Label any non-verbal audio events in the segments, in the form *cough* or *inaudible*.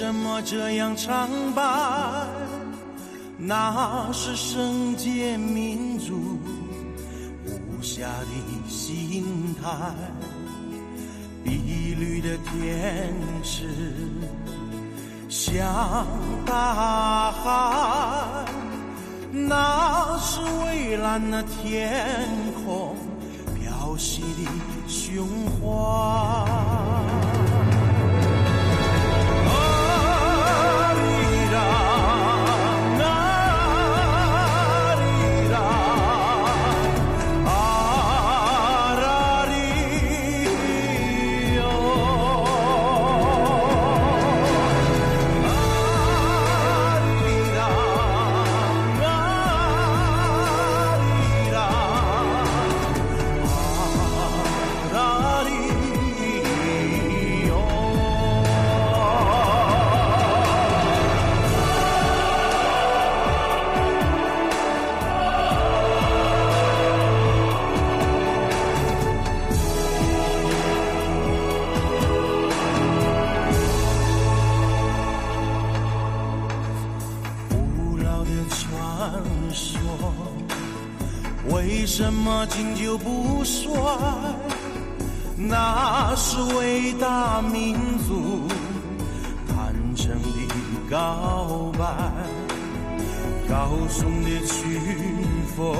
为什么这样苍白？那是圣洁民族无暇的心态。碧绿的天使像大海，那是蔚蓝的天空飘息的胸怀。经久不衰？那是伟大民族坦诚的告白。高耸的群峰，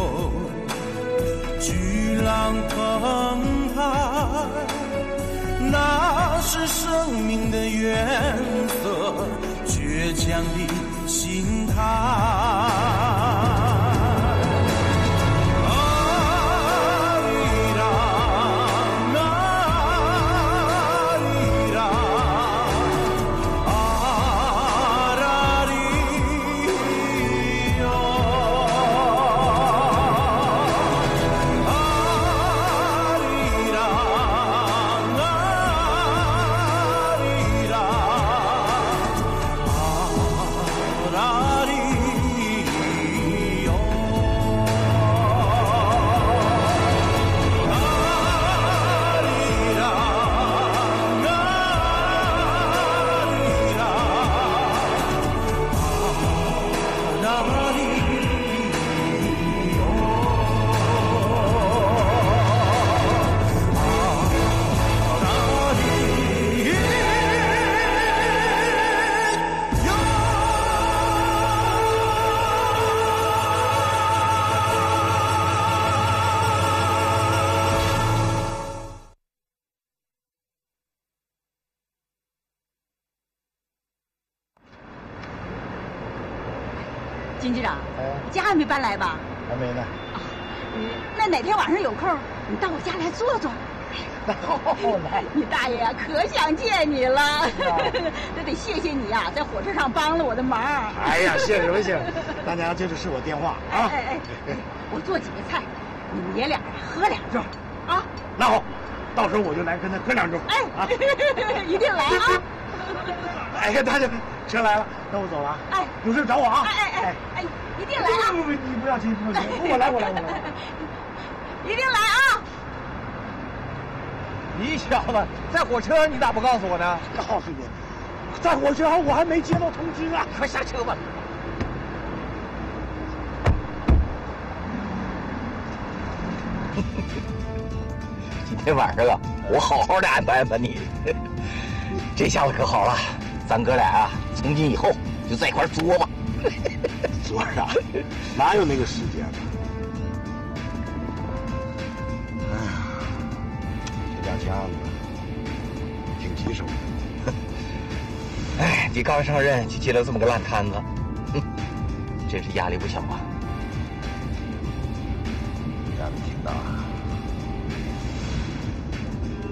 搬来吧，还没呢。你那哪天晚上有空，你到我家来坐坐。那 *laughs* 好来，你大爷呀，可想见你了。*laughs* 那得谢谢你呀，在火车上帮了我的忙。哎呀，谢什么谢？大娘，这就是我电话啊。哎哎哎，我做几个菜，你们爷俩喝两盅啊。那好，到时候我就来跟他喝两盅。哎啊，*laughs* 一定来啊。哎呀，大姐，车来了，那我走了。哎，有事找我啊。哎哎哎哎。一定来啊！不不不，你不要急，不要急，我来，我来，我来。一定来啊！你小子在火车上，你咋不告诉我呢？告诉你，在火车上我还没接到通知啊！快下车吧。*laughs* 今天晚上啊，我好好的安排安排你。这下子可好了，咱哥俩啊，从今以后就在一块作吧。昨儿啊，哪有那个时间呢？哎呀，这两枪挺棘手。哎，你刚上任就接了这么个烂摊子，哼，真是压力不小啊。压力挺大。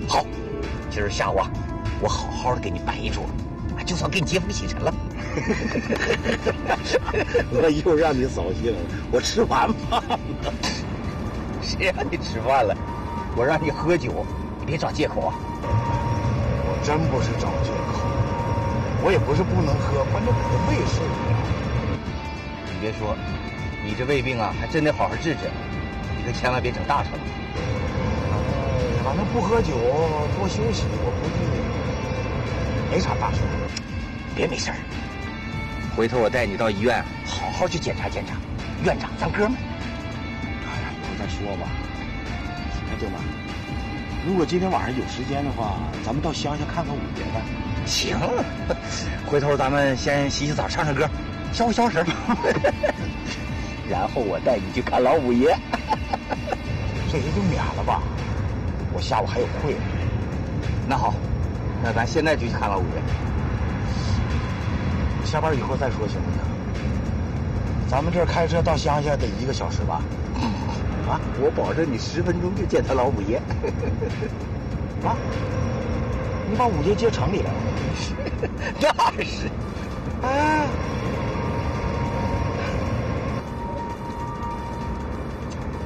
好，今儿下午啊，我好好的给你摆一桌，就算给你接风洗尘了。*laughs* 我又让你扫兴了，我吃完饭了。谁让你吃饭了？我让你喝酒，你别找借口啊！我真不是找借口，我也不是不能喝，关键我的胃受不了。你别说，你这胃病啊，还真得好好治治，你可千万别整大成。反正不喝酒，多休息，我估计没啥大事。别没事儿。回头我带你到医院，好好去检查检查。院长，咱哥们。哎呀，以后再说吧。哎，对了，如果今天晚上有时间的话，咱们到乡下看看五爷呗。行，回头咱们先洗洗澡，唱唱歌，消消食。*laughs* 然后我带你去看老五爷。这也就免了吧，我下午还有会呢。那好，那咱现在就去看老五爷。下班以后再说行不行？咱们这开车到乡下得一个小时吧？啊，我保证你十分钟就见他老五爷。*laughs* 啊，你把五爷接城里来了？*laughs* 那是。哎，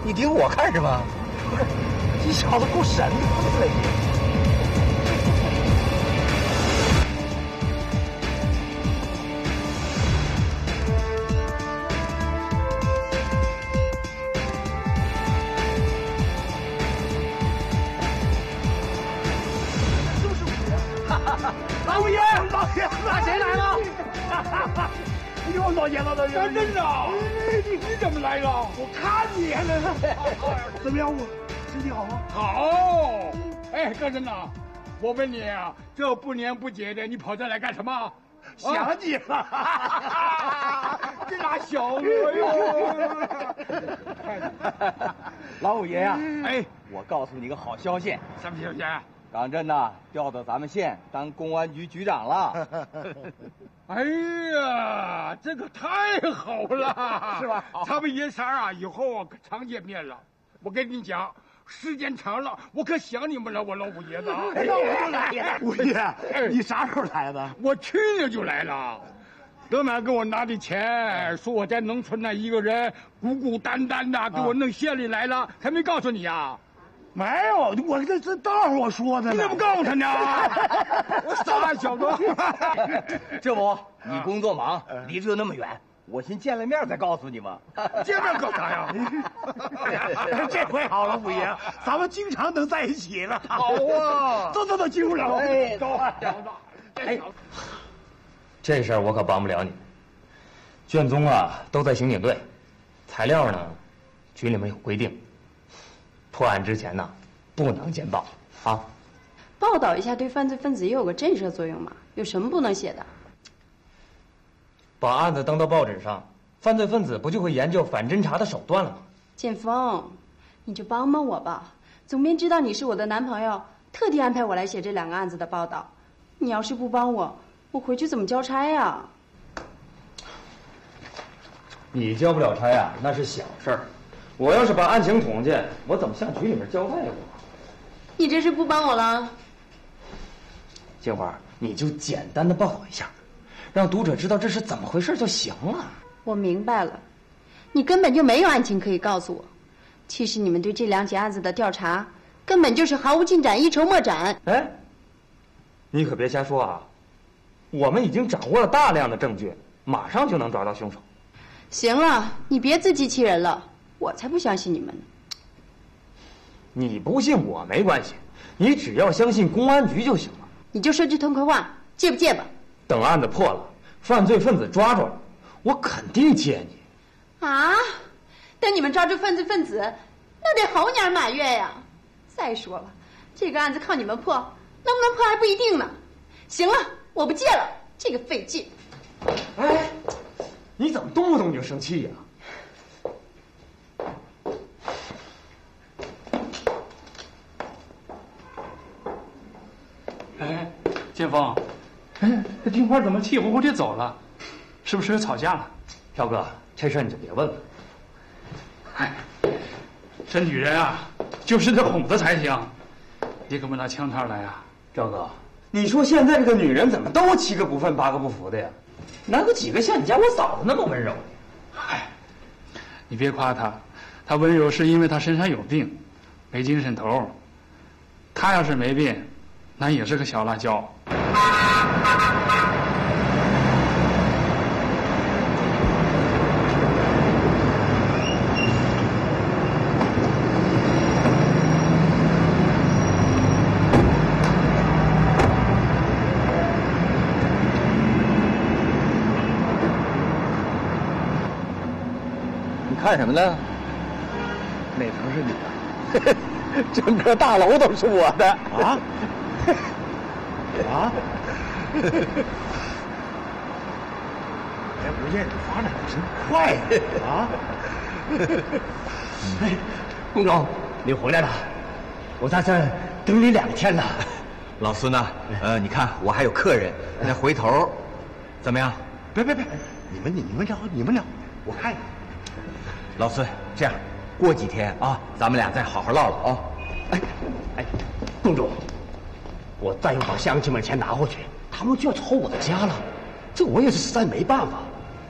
你盯我看什么？不是，这小子够神的，你。我看你还能。怎么样？我身体好吗？好。哎，哥真呐，我问你啊，这不年不节的，你跑这来干什么？想你了。*laughs* 这俩小子哟。*laughs* 老五爷呀，哎，我告诉你个好消息。什么消息？张震呐，调到咱们县当公安局局长了。*laughs* 哎呀，这个太好了，*laughs* 是吧？咱们爷仨啊，以后可常见面了。我跟你讲，时间长了，我可想你们了，我老五爷子。那我就来。五爷，你啥时候来的？我去年就来了。德满给我拿的钱，说我在农村呢，一个人孤孤单单的，给我弄县里来了，还没告诉你呀？没有，我这这当会我说的呢。你怎么不告诉他呢？*laughs* 我傻小子。*laughs* 这不，你工作忙，离这又那么远，我先见了面再告诉你嘛。*laughs* 见面干啥呀？这回好了，五爷，咱们经常能在一起了。好啊，走走走，进屋聊。哎，走，小子。哎，这事儿我可帮不了你。卷宗啊，都在刑警队，材料呢，局里面有规定。破案之前呢，不能见报啊！报道一下对犯罪分子也有个震慑作用嘛。有什么不能写的？把案子登到报纸上，犯罪分子不就会研究反侦查的手段了吗？建峰，你就帮帮我吧。总编知道你是我的男朋友，特地安排我来写这两个案子的报道。你要是不帮我，我回去怎么交差呀？你交不了差呀，那是小事儿。我要是把案情捅去，我怎么向局里面交代我？你这是不帮我了？金花，你就简单的报道一下，让读者知道这是怎么回事就行了。我明白了，你根本就没有案情可以告诉我。其实你们对这两起案子的调查根本就是毫无进展，一筹莫展。哎，你可别瞎说啊！我们已经掌握了大量的证据，马上就能抓到凶手。行了，你别自欺欺人了。我才不相信你们呢！你不信我没关系，你只要相信公安局就行了。你就说句痛快话，借不借吧？等案子破了，犯罪分子抓住了，我肯定借你。啊！等你们抓住犯罪分子，那得猴年马月呀！再说了，这个案子靠你们破，能不能破还不一定呢。行了，我不借了，这个费劲。哎，你怎么动不动就生气呀？建峰，哎，这金花怎么气呼呼的走了？是不是又吵架了？赵哥，这事你就别问了。哎，这女人啊，就是得哄她才行。别跟我拿枪套来啊，赵哥。你说现在这个女人怎么都七个不忿八个不服的呀？哪有几个像你家我嫂子那么温柔的？嗨，你别夸她，她温柔是因为她身上有病，没精神头。她要是没病，那也是个小辣椒。你看什么呢？哪层是你的。*laughs* 整个大楼都是我的。啊？啊！哎，吴燕，你发展的真快呀！*laughs* 啊！哎，公公，你回来了，我在这等你两天了。老孙呐，呃，你看我还有客人，那回头怎么样？别别别，你们你们聊你们聊，我看。老孙，这样，过几天啊，咱们俩再好好唠唠啊。哎哎，公主，我再不把乡亲们钱拿回去，他们就要抄我的家了，这我也是实在没办法。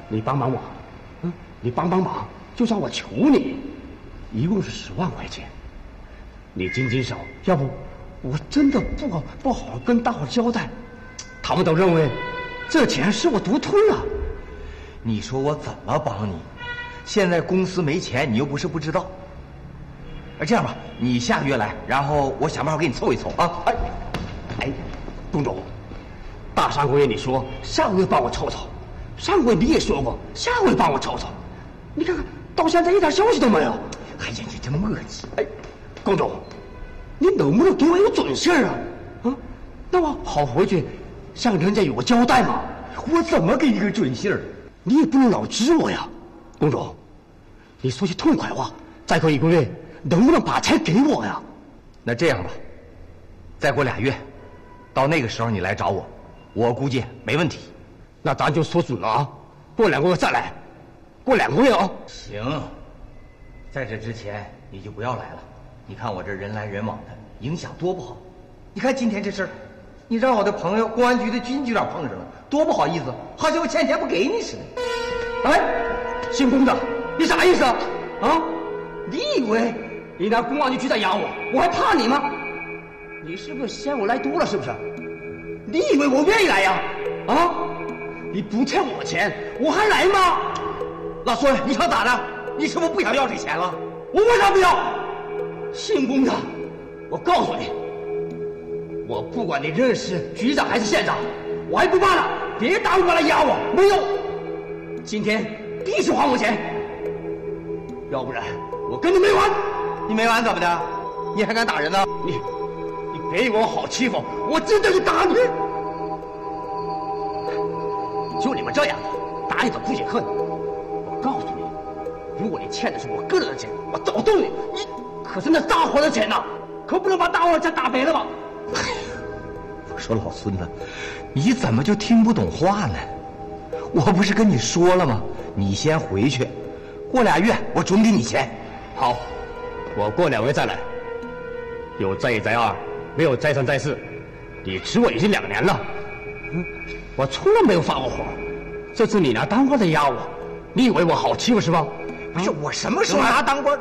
你帮帮我，嗯，你帮帮忙，就算我求你，一共是十万块钱，你经经手，要不我真的不好不好跟大伙交代，他们都认为这钱是我独吞了。你说我怎么帮你？现在公司没钱，你又不是不知道。那这样吧，你下个月来，然后我想办法给你凑一凑啊！哎，哎，公主，大上个月你说上个月帮我凑凑。上回你也说过，下回帮我瞅瞅。你看看到现在一点消息都没有。哎呀，你这么磨叽！哎，公主，你能不能给我一个准信儿啊？啊，那我好回去向人家有个交代嘛。我怎么给你个准信儿？你也不能老支我呀，公主。你说句痛快话，再过一个月能不能把钱给我呀？那这样吧，再过俩月，到那个时候你来找我，我估计没问题。那咱就说准了啊，过两个月再来，过两个月啊。行，在这之前你就不要来了。你看我这人来人往的，影响多不好。你看今天这事儿，你让我的朋友公安局的金局长碰上了，多不好意思，好像我欠钱不给你似的。哎，姓龚的，你啥意思啊？啊？你以为你拿公安局局长养我，我还怕你吗？你是不是嫌我来多了？是不是？你以为我愿意来呀？啊？你不欠我钱，我还来吗？老孙，你想咋的？你是不是不想要这钱了？我为啥不要？姓龚的，我告诉你，我不管你认识局长还是县长，我还不怕了。别打我来压我，没用。今天必须还我钱，要不然我跟你没完。你没完怎么的？你还敢打人呢？你别以为我好欺负，我真的就打你。就你们这样，打你的不解恨。我告诉你，如果你欠的是我个人的钱，我早动你。你可是那大伙的钱呐，可不能把大伙家打没了吧？*laughs* 我说老孙子，你怎么就听不懂话呢？我不是跟你说了吗？你先回去，过俩月我准给你钱。好，我过两月再来。有再一再二，没有再三再四。你吃我已经两年了。嗯。我从来没有发过火，这次你拿当官的压我，你以为我好欺负是吧？不是我什么时候拿当官？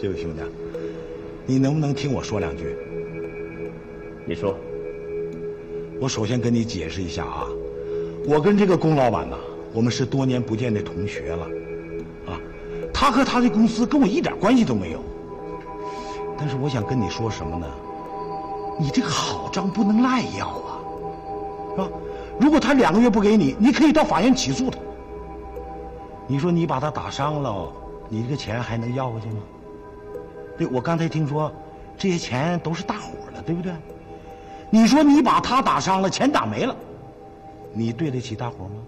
这位兄弟，你能不能听我说两句？你说。我首先跟你解释一下啊，我跟这个龚老板呐，我们是多年不见的同学了，啊，他和他的公司跟我一点关系都没有。但是我想跟你说什么呢？你这个好账不能赖要啊，是吧？如果他两个月不给你，你可以到法院起诉他。你说你把他打伤了，你这个钱还能要回去吗？对，我刚才听说，这些钱都是大伙的，对不对？你说你把他打伤了，钱打没了，你对得起大伙吗？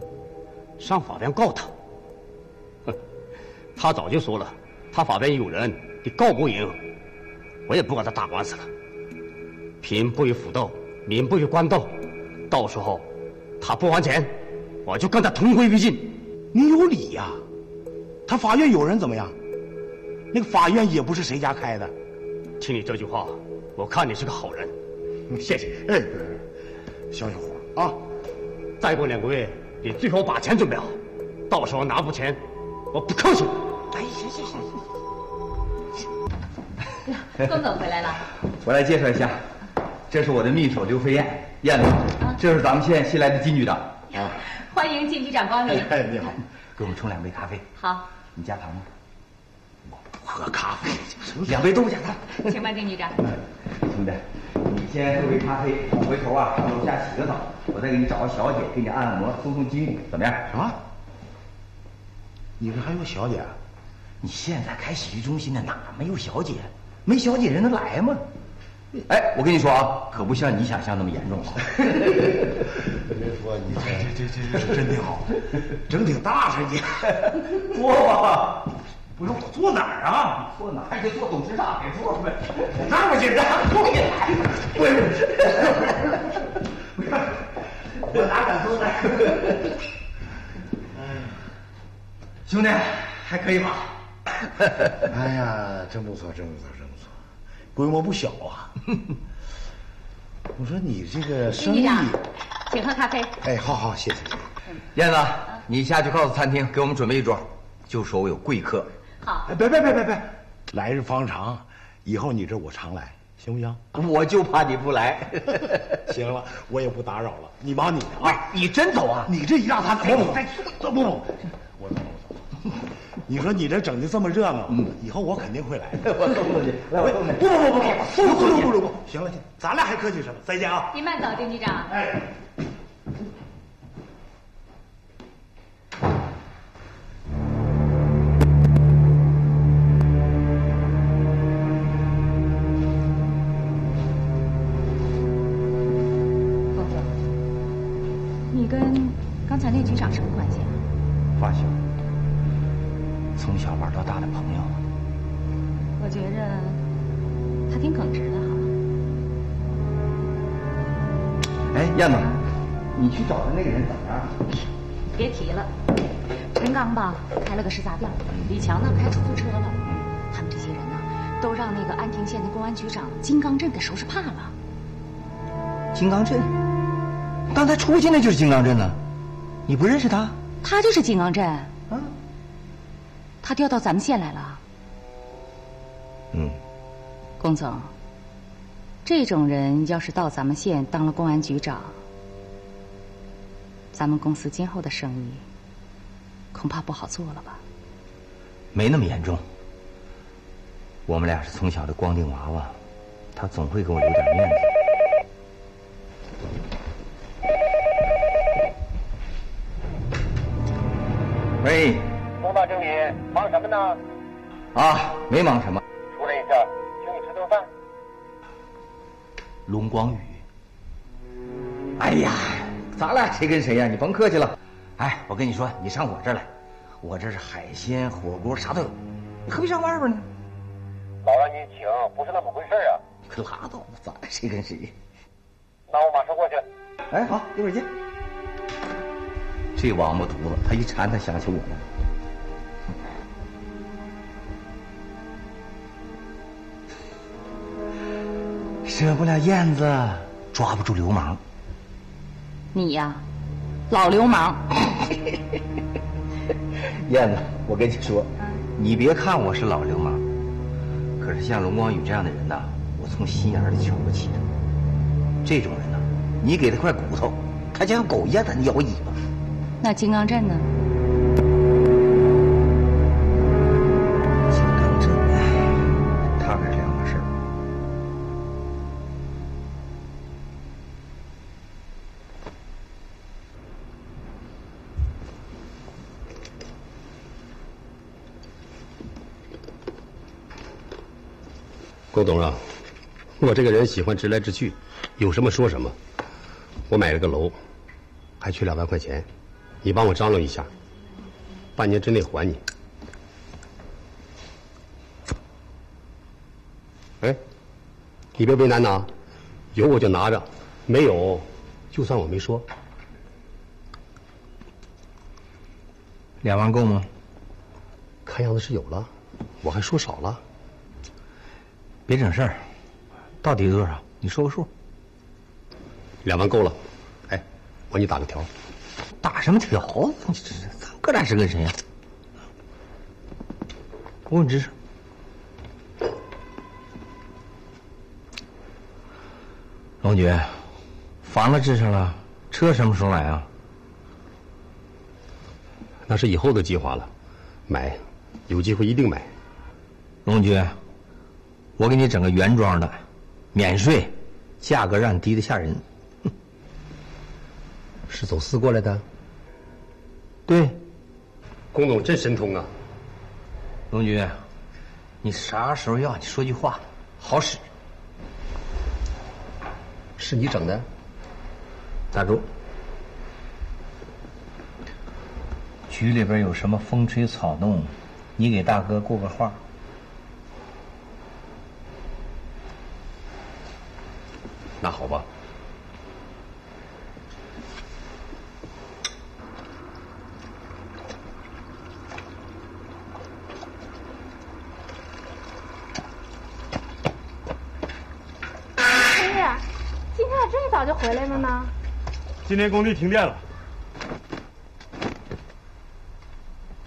上法院告他。哼，*laughs* 他早就说了，他法院有人，你告不赢，我也不管他打官司了。贫不与腐斗，民不与官斗，到时候他不还钱，我就跟他同归于尽。你有理呀！他法院有人怎么样？那个法院也不是谁家开的。听你这句话，我看你是个好人。谢谢。哎，小小伙啊，再过两个月，你最好把钱准备好，到时候拿不钱，我不客气。哎，行行行行。*laughs* 公总回来了。我来介绍一下。这是我的秘书刘飞燕，燕子，这是咱们县新来的金局长。*laughs* 啊，欢迎金局长光临。哎，你好，给我们冲两杯咖啡。好，你加糖吗？我不喝咖啡，两杯都不加糖。请吧，金局长。*laughs* 兄弟，你先喝杯咖啡，我回头啊上楼下洗个澡，我再给你找个小姐给你按按摩、松松筋骨，怎么样？什么？你这还有小姐？你现在开洗浴中心的哪没有小姐？没小姐人能来吗？哎，我跟你说啊，可不像你想象那么严重啊。别说你这这这这真挺好，整挺大事你。坐吧，不是我坐哪儿啊？坐哪儿就坐董事长那座呗。那么紧张，坐下来。不是，我哪敢坐那？兄弟，还可以吧？哎呀，真不错，真不错，真，规模不小啊。*laughs* 我说你这个生意，请喝咖啡。哎，好好，谢谢。燕子，你下去告诉餐厅给我们准备一桌，就说我有贵客。好。哎，别别别别别，来日方长，以后你这我常来，行不行？我就怕你不来。*laughs* 行了，我也不打扰了，你忙你的啊。你真走啊？你这一让他走，不不不不，我走我走。*laughs* 你说你这整的这么热闹，嗯，以后我肯定会来。*laughs* 我送送你，不不不不不，不不不不不,不,不，行了行，咱俩还客气什么？再见啊！您慢走，丁局长。哎。刚才那局长什么关系？发小。从小玩到大的朋友。我觉着他挺耿直的哈。哎，燕子，你去找的那个人怎么样？别提了，陈刚吧开了个食杂店，李强呢开出租车了。他们这些人呢，都让那个安亭县的公安局长金刚镇给收拾怕了。金刚镇，刚才出去那就是金刚镇了，你不认识他？他就是金刚镇。嗯。他调到咱们县来了。嗯。龚总，这种人要是到咱们县当了公安局长，咱们公司今后的生意恐怕不好做了吧？没那么严重。我们俩是从小的光腚娃娃，他总会给我留点面子。忙什么呢？啊，没忙什么。出来一下，请你吃顿饭。龙光宇，哎呀，咱俩谁跟谁呀？你甭客气了。哎，我跟你说，你上我这儿来，我这是海鲜火锅啥都有，你何必上外边呢？老让你请，不是那么回事啊！你可拉倒吧，咱俩谁跟谁？那我马上过去。哎，好，一会儿见。这王八犊子，他一馋，他想起我来。舍不了燕子，抓不住流氓。你呀，老流氓。*laughs* 燕子，我跟你说，你别看我是老流氓，可是像龙光宇这样的人呐，我从心眼里瞧不起他。这种人呐，你给他块骨头，他就像狗一样的咬尾巴。那金刚镇呢？董啊，我这个人喜欢直来直去，有什么说什么。我买了个楼，还缺两万块钱，你帮我张罗一下，半年之内还你。哎，你别为难呐，有我就拿着，没有就算我没说。两万够吗？看样子是有了，我还说少了。别整事儿，到底多少？你说个数。两万够了，哎，我给你打个条。打什么条？你这这咱哥俩是跟谁呀？我问你。龙局，房子置上了，车什么时候来啊？那是以后的计划了，买，有机会一定买。龙局，我给你整个原装的，免税，价格让你低的吓人。*laughs* 是走私过来的？对，龚总真神通啊！龙局，你啥时候要你说句话，好使。是你整的？打住！局里边有什么风吹草动，你给大哥过个话。那好吧。春日，今天咋这么早就回来了呢？今天工地停电了。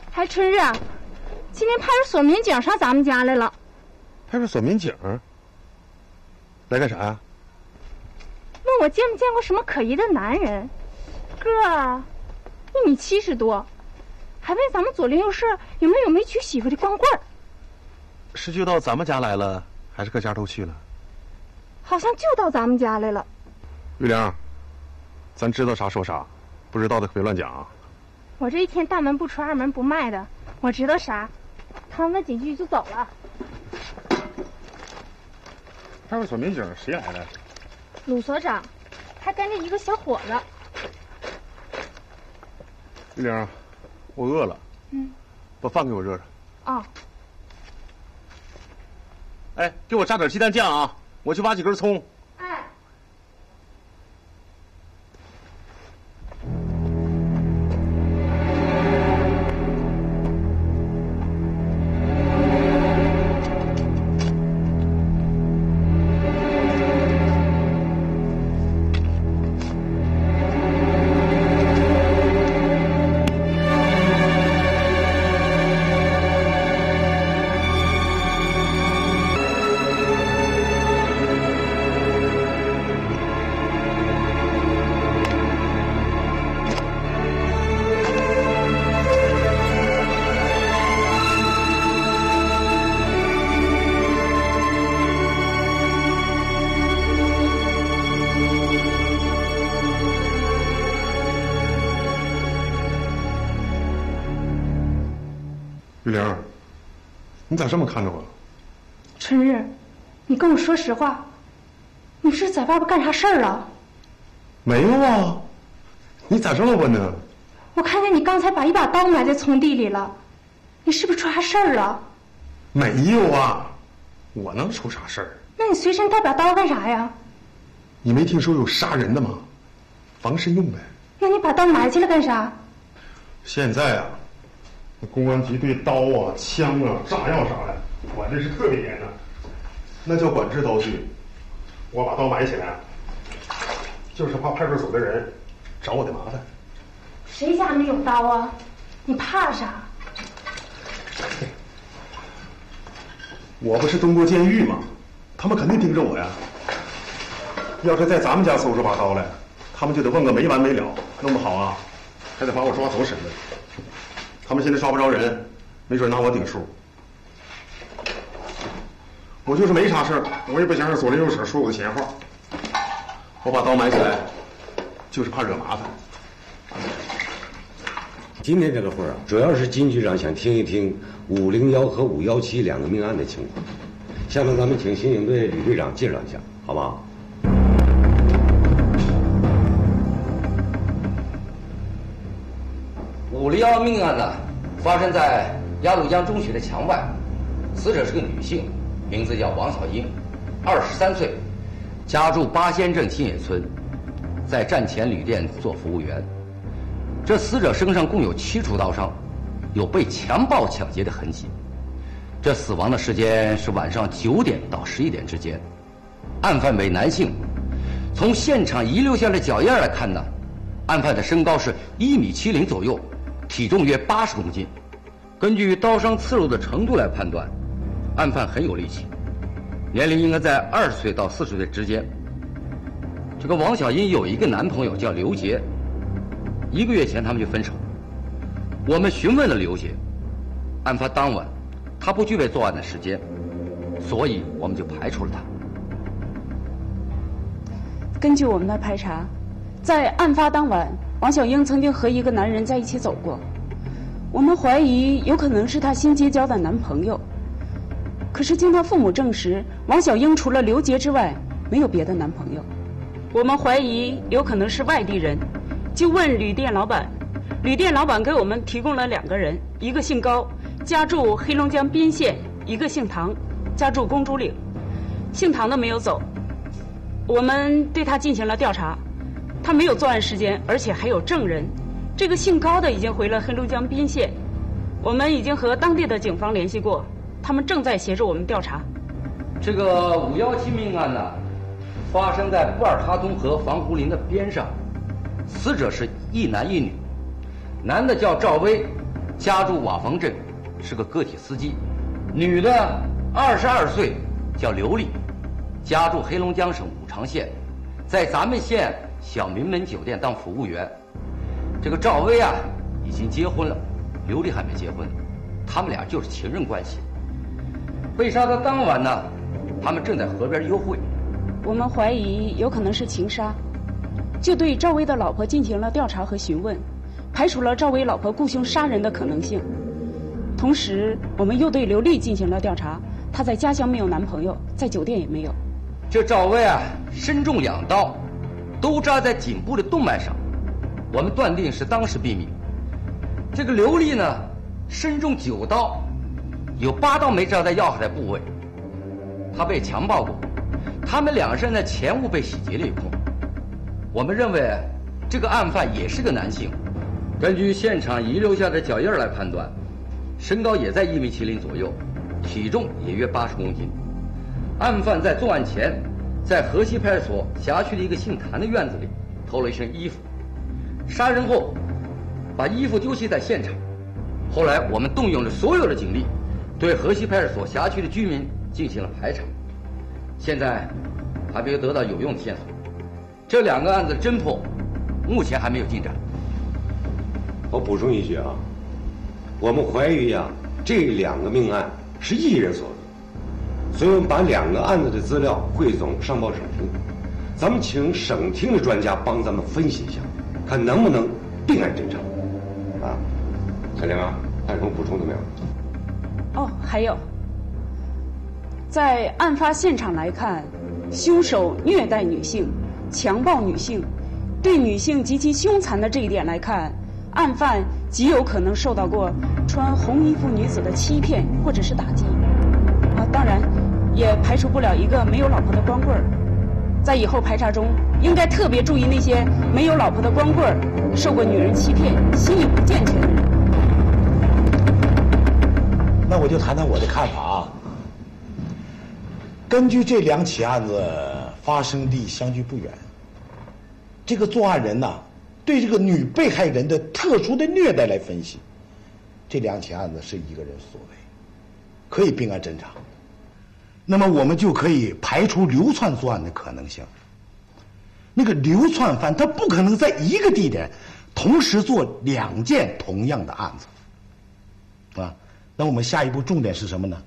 还春日，今天派出所民警上咱们家来了。派出所民警来干啥呀？问我见没见过什么可疑的男人，个儿一米七十多，还问咱们左邻右舍有没有没娶媳妇的光棍儿。是就到咱们家来了，还是各家都去了？好像就到咱们家来了。玉玲，咱知道啥说啥，不知道的可别乱讲啊。我这一天大门不出二门不迈的，我知道啥，他们问几句就走了。派出所民警谁来的？鲁所长，还跟着一个小伙子。玉玲，我饿了，嗯，把饭给我热热。哦，哎，给我炸点鸡蛋酱啊！我去挖几根葱。咋这么看着我？春日，你跟我说实话，你是在外边干啥事儿啊？没有啊，你咋这么问呢？我看见你刚才把一把刀埋在葱地里了，你是不是出啥事儿了？没有啊，我能出啥事儿？那你随身带把刀干啥呀？你没听说有杀人的吗？防身用呗。那你把刀埋起来干啥？现在啊，那公安局对刀啊、枪啊、炸药啥的管的是特别严的，那叫管制刀具。我把刀埋起来，就是怕派出所的人找我的麻烦。谁家没有刀啊？你怕啥？我不是蹲过监狱吗？他们肯定盯着我呀。要是在咱们家搜出把刀来，他们就得问个没完没了，弄不好啊，还得把我抓走审问。他们现在抓不着人，没准拿我顶数。我就是没啥事儿，我也不想让左邻右舍说我的闲话。我把刀埋起来，就是怕惹麻烦。今天这个会啊，主要是金局长想听一听五零幺和五幺七两个命案的情况。下面咱们请刑警队吕队长介绍一下，好不好？幺命案呢，发生在鸭绿江中学的墙外，死者是个女性，名字叫王小英，二十三岁，家住八仙镇新野村，在站前旅店做服务员。这死者身上共有七处刀伤，有被强暴抢劫的痕迹。这死亡的时间是晚上九点到十一点之间，案犯为男性。从现场遗留下的脚印来看呢，案犯的身高是一米七零左右，体重约八十公斤。根据刀伤刺入的程度来判断，案犯很有力气，年龄应该在二十岁到四十岁之间。这个王小英有一个男朋友叫刘杰，一个月前他们就分手。我们询问了刘杰，案发当晚他不具备作案的时间，所以我们就排除了他。根据我们的排查，在案发当晚，王小英曾经和一个男人在一起走过。我们怀疑有可能是她新结交的男朋友。可是经她父母证实，王小英除了刘杰之外，没有别的男朋友。我们怀疑有可能是外地人，就问旅店老板，旅店老板给我们提供了两个人，一个姓高，家住黑龙江宾县；一个姓唐，家住公主岭。姓唐的没有走，我们对他进行了调查，他没有作案时间，而且还有证人。这个姓高的已经回了黑龙江宾县，我们已经和当地的警方联系过，他们正在协助我们调查。这个五幺七命案呢，发生在布尔哈通河防湖林的边上，死者是一男一女，男的叫赵薇，家住瓦房镇，是个个体司机；女的二十二岁，叫刘丽，家住黑龙江省五常县，在咱们县小名门酒店当服务员。这个赵薇啊，已经结婚了，刘丽还没结婚，他们俩就是情人关系。被杀的当晚呢，他们正在河边幽会。我们怀疑有可能是情杀，就对赵薇的老婆进行了调查和询问，排除了赵薇老婆雇凶杀人的可能性。同时，我们又对刘丽进行了调查，她在家乡没有男朋友，在酒店也没有。这赵薇啊，身中两刀，都扎在颈部的动脉上，我们断定是当时毙命。这个刘丽呢，身中九刀，有八刀没扎在要害的部位，她被强暴过。他们两身的钱物被洗劫了一空。我们认为，这个案犯也是个男性。根据现场遗留下的脚印来判断，身高也在一米七零左右，体重也约八十公斤。案犯在作案前，在河西派出所辖区的一个姓谭的院子里偷了一身衣服，杀人后把衣服丢弃在现场。后来我们动用了所有的警力，对河西派出所辖区的居民进行了排查。现在还没有得到有用的线索，这两个案子侦破目前还没有进展。我补充一句啊，我们怀疑啊，这两个命案是一人所为，所以我们把两个案子的资料汇总上报省厅，咱们请省厅的专家帮咱们分析一下，看能不能并案侦查。啊，小玲啊，还有什么补充的没有？哦，还有。在案发现场来看，凶手虐待女性、强暴女性，对女性极其凶残的这一点来看，案犯极有可能受到过穿红衣服女子的欺骗或者是打击。啊，当然，也排除不了一个没有老婆的光棍儿。在以后排查中，应该特别注意那些没有老婆的光棍儿，受过女人欺骗、心理不健全的人。那我就谈谈我的看法啊。根据这两起案子发生地相距不远，这个作案人呐，对这个女被害人的特殊的虐待来分析，这两起案子是一个人所为，可以并案侦查。那么我们就可以排除流窜作案的可能性。那个流窜犯他不可能在一个地点同时做两件同样的案子，啊，那我们下一步重点是什么呢？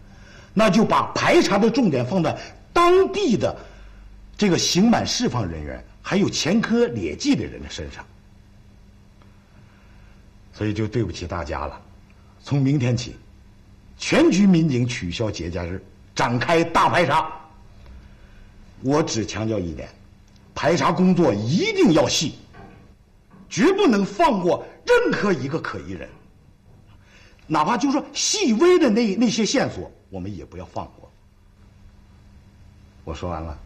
那就把排查的重点放在当地的这个刑满释放人员，还有前科劣迹的人的身上。所以就对不起大家了，从明天起，全局民警取消节假日，展开大排查。我只强调一点，排查工作一定要细，绝不能放过任何一个可疑人，哪怕就说细微的那那些线索。我们也不要放过。我说完了，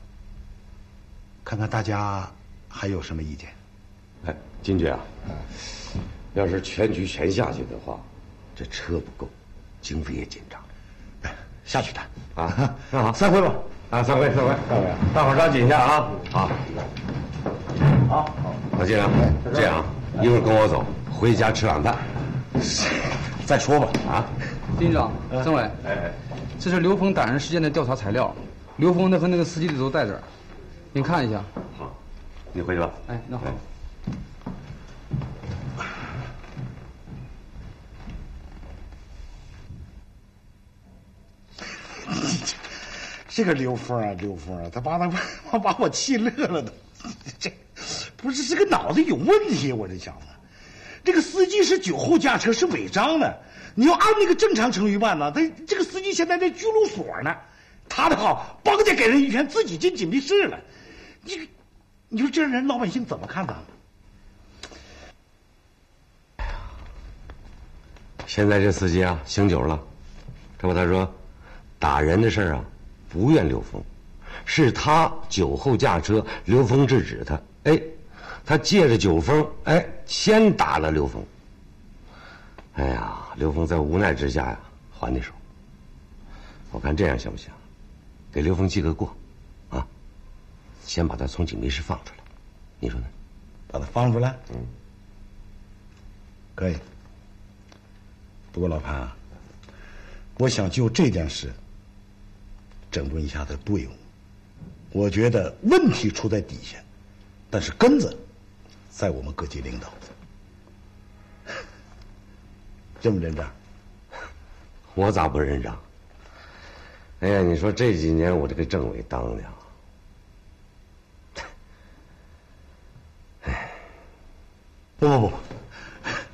看看大家还有什么意见？哎，金局啊，要是全局全下去的话，这车不够，经费也紧张，下去谈啊。*laughs* 那好，散会吧。啊，散会，散会，散会，大伙抓紧一下啊。好，好，老金啊，这样，一会儿跟我走，回家吃晚饭。再说吧。啊，丁局长，政委，哎。这是刘峰打人事件的调查材料，刘峰的和那个司机的都在这儿，您看一下。好，你回去吧。哎，那好。*laughs* 这个刘峰啊，刘峰啊，他把他把 *laughs* 把我气乐了都。这，不是这个脑子有问题，我这小子。这个司机是酒后驾车，是违章的。你要按那个正常程序办呢，他这个司机现在在拘留所呢，他的好，梆家给人一拳，自己进紧闭室了。你，你说这人老百姓怎么看咱们？现在这司机啊，醒酒了，这不他说，打人的事儿啊，不怨刘峰，是他酒后驾车，刘峰制止他，哎，他借着酒疯，哎，先打了刘峰。哎呀，刘峰在无奈之下呀，还的手。我看这样行不行？给刘峰记个过，啊，先把他从警备室放出来，你说呢？把他放出来？嗯，可以。不过老潘啊，我想就这件事整顿一下他的队伍。我觉得问题出在底下，但是根子在我们各级领导。*laughs* 认不认账？*laughs* 我咋不认账？哎呀，你说这几年我这个政委当的，*laughs* 哎，不不不，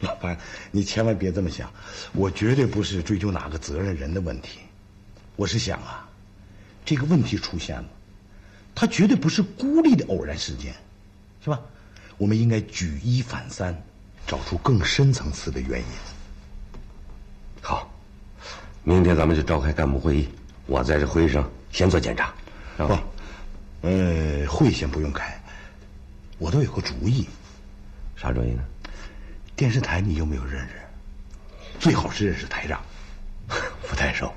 老潘，你千万别这么想，我绝对不是追究哪个责任人的问题，我是想啊，这个问题出现了，它绝对不是孤立的偶然事件，是吧？我们应该举一反三，找出更深层次的原因。好，明天咱们就召开干部会议，我在这会议上先做检查。不，呃，会先不用开，我都有个主意。啥主意呢？电视台你有没有认识？最好是认识台长，*laughs* 不太熟。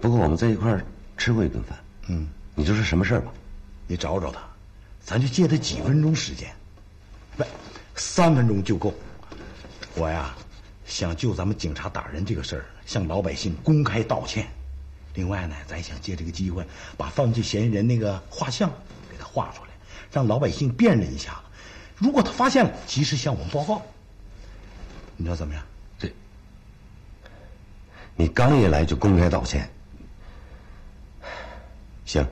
不过我们在一块儿吃过一顿饭。嗯，你就说什么事儿吧？你找找他，咱就借他几分钟时间，不，三分钟就够。我呀。想就咱们警察打人这个事儿，向老百姓公开道歉。另外呢，咱想借这个机会，把犯罪嫌疑人那个画像给他画出来，让老百姓辨认一下。如果他发现了，及时向我们报告。你说怎么样？这。你刚一来就公开道歉，行，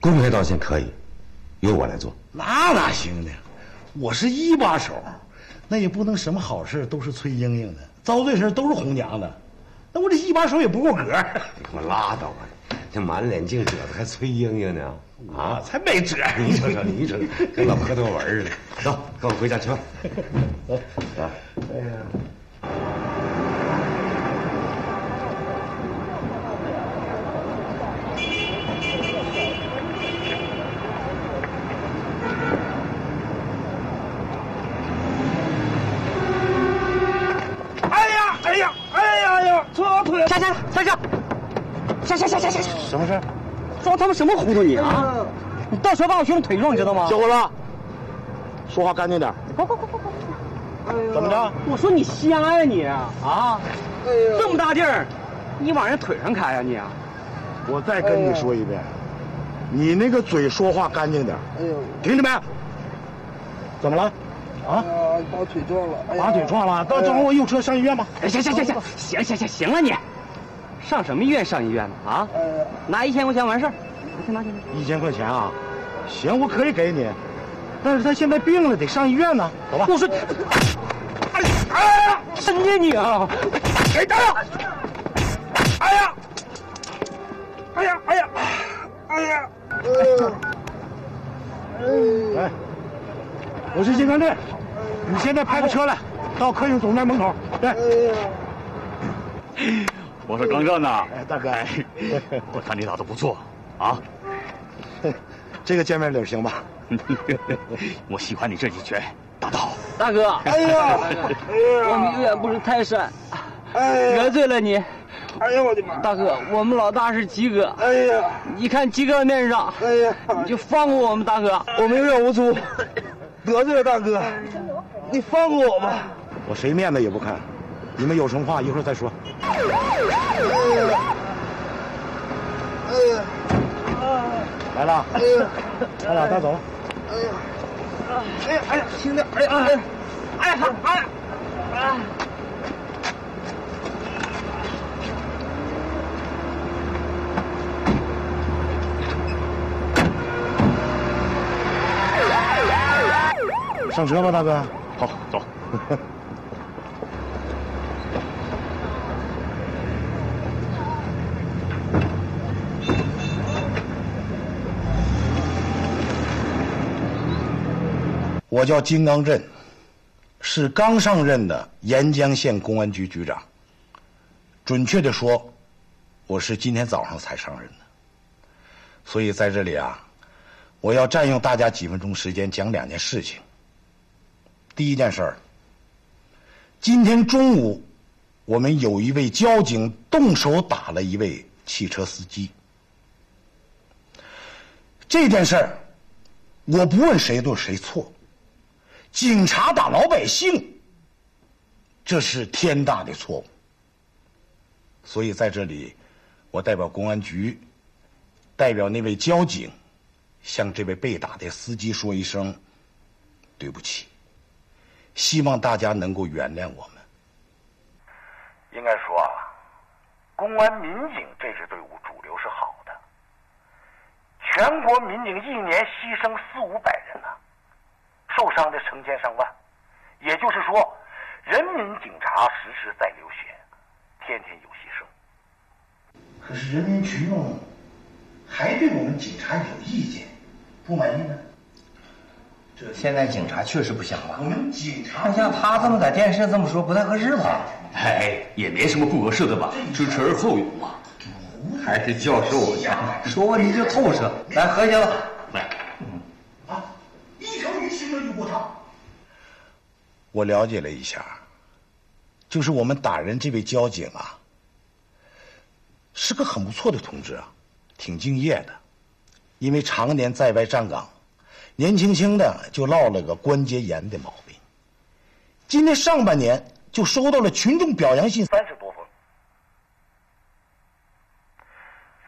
公开道歉可以，由我来做。那哪行呢？我是一把手。那也不能什么好事都是崔莺莺的，遭罪事都是红娘的，那我这一把手也不够格。你给我拉倒吧！这满脸净褶子还崔莺莺呢？啊，才没褶！你瞅瞅，你瞅瞅，*laughs* 跟老磕头玩似的。走，跟我回家吃饭。*laughs* 走，啊！哎呀。下下下下下下下下下！什么事？装他妈什么糊涂你啊！你到时候把我兄弟腿撞，你知道吗？小伙子，说话干净点。快快快快快！怎么着？我说你瞎呀你啊！这么大地儿，你往人腿上开呀你！我再跟你说一遍，你那个嘴说话干净点。哎呦，听见没？怎么了？啊！把腿撞了，把腿撞了，到等会我有车上医院吧。行行行行行行行行行了你。上什么医院？上医院呢？啊，拿一千块钱完事儿。去拿去拿。一千块钱啊，行，我可以给你，但是他现在病了，得上医院呢。走吧。我说，哎呀，神经你啊！给他。哎呀，哎呀，哎呀，哎呀，哎，我是金刚队，你现在派个车来，到客运总站门口。来。我是刚正呐，哎，大哥，*laughs* 我看你打的不错，啊，*laughs* 这个见面礼行吧？*laughs* 我喜欢你这几拳，打得好。大哥，哎呀，我们远不是泰山，得罪了你。哎呀，我的妈！大哥，我们老大是吉哥。哎呀，你看吉哥面上，哎呀，你就放过我们大哥。我们有眼无珠，得罪了大哥，你放过我吧。我谁面子也不看。你们有什么话一会儿再说。来了！哎呀！咱俩带走了。哎呀！哎呀！哎呀！轻点！哎呀！哎呀！哎呀！哎！哎！上车吧，大哥。好，走。*laughs* 我叫金刚镇，是刚上任的沿江县公安局局长。准确的说，我是今天早上才上任的。所以在这里啊，我要占用大家几分钟时间讲两件事情。第一件事儿，今天中午，我们有一位交警动手打了一位汽车司机。这件事儿，我不问谁对谁错。警察打老百姓，这是天大的错误。所以在这里，我代表公安局，代表那位交警，向这位被打的司机说一声对不起。希望大家能够原谅我们。应该说啊，公安民警这支队伍主流是好的，全国民警一年牺牲四五百人呢。受伤的成千上万，也就是说，人民警察时时在流血，天天有牺牲。可是人民群众还对我们警察有意见，不满意呢。这现在警察确实不像了。我们警察像他这么在电视这么说，不太合适吧？哎，也没什么不合适的吧，知耻而后勇嘛。还是教授呀，说问题就透彻。来，喝去了。来。我了解了一下，就是我们打人这位交警啊，是个很不错的同志啊，挺敬业的，因为常年在外站岗，年轻轻的就落了个关节炎的毛病。今年上半年就收到了群众表扬信三十多封，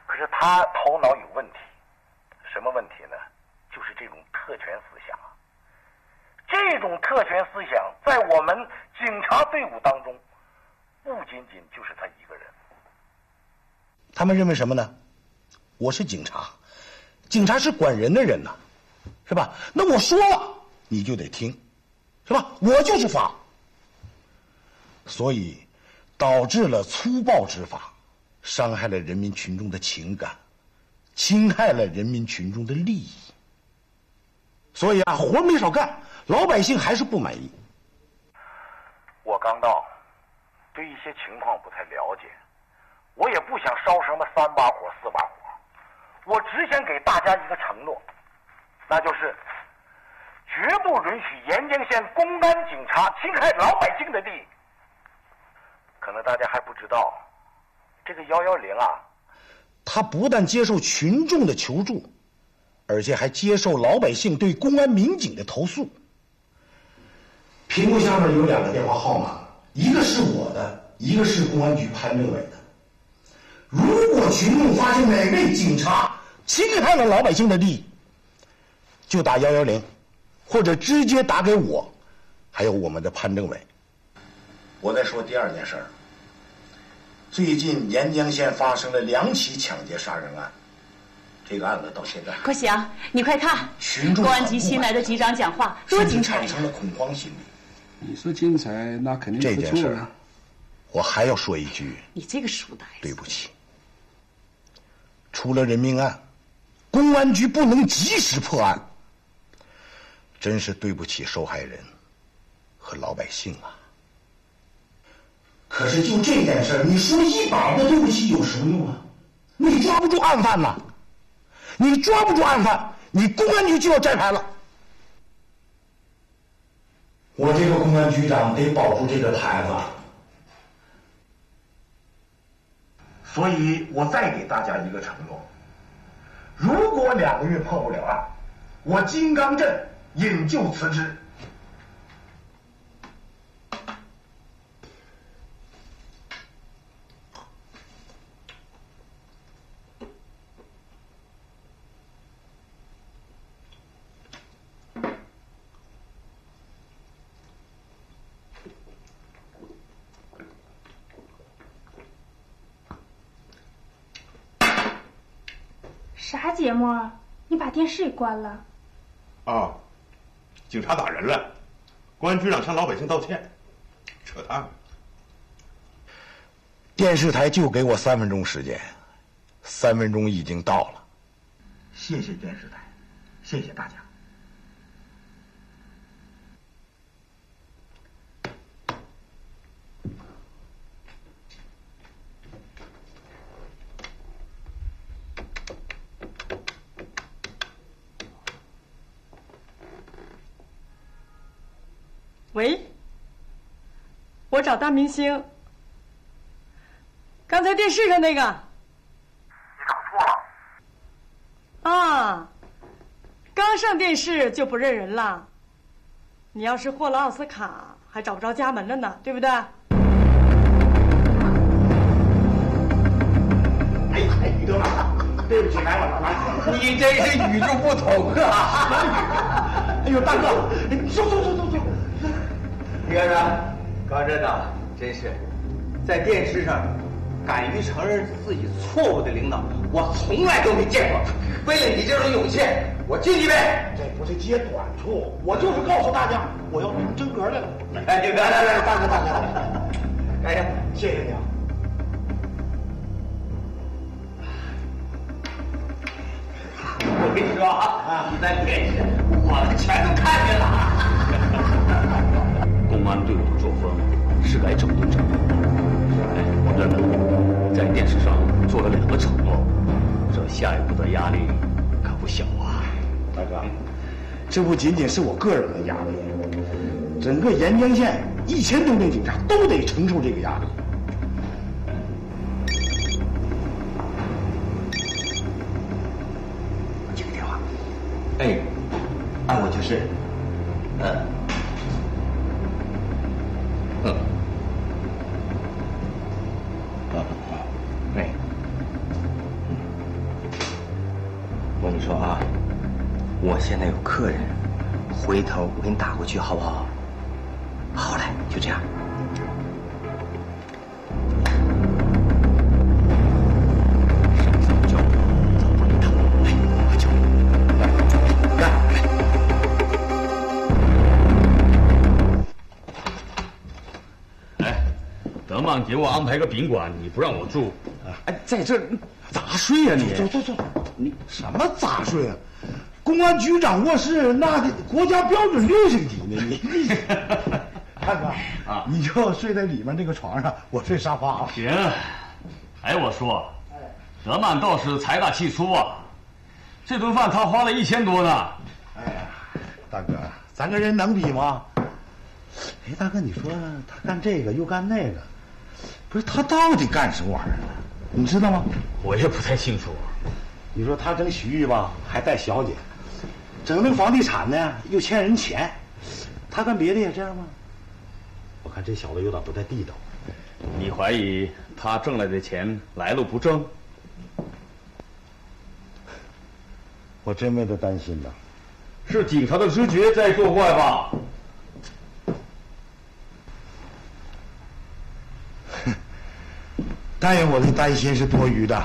可是他头脑有问题，什么问题呢？就是这种特权思想。这种特权思想在我们警察队伍当中，不仅仅就是他一个人。他们认为什么呢？我是警察，警察是管人的人呐，是吧？那我说了你就得听，是吧？我就是法，所以导致了粗暴执法，伤害了人民群众的情感，侵害了人民群众的利益。所以啊，活没少干。老百姓还是不满意。我刚到，对一些情况不太了解，我也不想烧什么三把火、四把火，我只想给大家一个承诺，那就是绝不允许沿江县公安警察侵害老百姓的利益。可能大家还不知道，这个幺幺零啊，他不但接受群众的求助，而且还接受老百姓对公安民警的投诉。屏幕下面有两个电话号码，一个是我的，一个是公安局潘政委的。如果群众发现哪位警察侵害了老百姓的利益，就打幺幺零，或者直接打给我，还有我们的潘政委。我再说第二件事儿。最近沿江县发生了两起抢劫杀人案，这个案子到现在……国祥，你快看，群众公安局新来的局长讲话多精彩，产生了恐慌心理。你说精彩，那肯定这件事，我还要说一句。你这个书呆子，对不起。出了人命案，公安局不能及时破案，真是对不起受害人和老百姓啊。可是就这件事，你说一百个对不起有什么用啊？你抓不住案犯呐，你抓不住案犯，你公安局就要摘牌了。我这个公安局长得保住这个牌子，所以我再给大家一个承诺：如果两个月破不了案，我金刚镇引咎辞职。啥节目？你把电视给关了？啊，警察打人了，公安局长向老百姓道歉，扯淡。电视台就给我三分钟时间，三分钟已经到了。谢谢电视台，谢谢大家。喂，我找大明星。刚才电视上那个。你搞错了。啊，刚上电视就不认人了。你要是获了奥斯卡，还找不着家门了呢，对不对？哎呀，于德满，对不起，来我了，来，你真是与众不同啊！*laughs* 哎呦，大哥，走走走走走。李先生，高真呐，真是在电视上敢于承认自己错误的领导，我从来都没见过。为了你这种勇气，我敬一杯。这不是揭短处，我就是告诉大家，我要成真格来了。哎，来来来，大哥大哥，哎呀，谢谢你啊。我跟你说啊，你在电视，我们全都看见了。公安队伍的作风是该整顿整顿。哎，我这呢，在电视上做了两个承诺，这下一步的压力可不小啊。大哥，这不仅仅是我个人的压力，整个沿江县一千多名警察都得承受这个压力。接个电话。哎，按我就是。呃。你说啊，我现在有客人，回头我给你打过去，好不好？好嘞，就这样。哎，德曼给我安排个宾馆，你不让我住，哎，在这咋睡呀、你？走走走，你什么杂睡啊？公安局长卧室那的国家标准六星级呢，你你 *laughs* 看看啊，你就睡在里面这个床上，我睡沙发啊。行，哎，我说，德曼倒是财大气粗啊，这顿饭他花了一千多呢。哎呀，大哥，咱跟人能比吗？哎，大哥，你说他干这个又干那个，不是他到底干什么玩意儿呢？你知道吗？我也不太清楚。你说他整洗浴吧，还带小姐；整那个房地产呢，又欠人钱。他干别的也这样吗？我看这小子有点不太地道。你怀疑他挣来的钱来路不正？*laughs* 我真为他担心呐。是警察的直觉在作怪吧？*laughs* 但愿我的担心是多余的。